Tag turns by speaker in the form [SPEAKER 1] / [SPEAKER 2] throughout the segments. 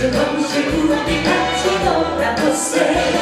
[SPEAKER 1] się, dom się, kurty, tak się dobra, bo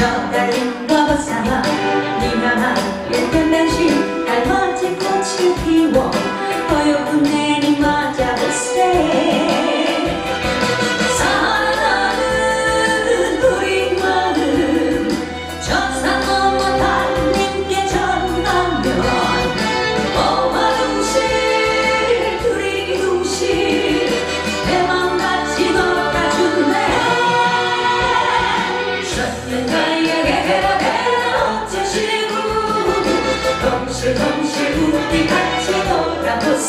[SPEAKER 1] strawberry 哦，就是阮总是总是有天看出无人要洗。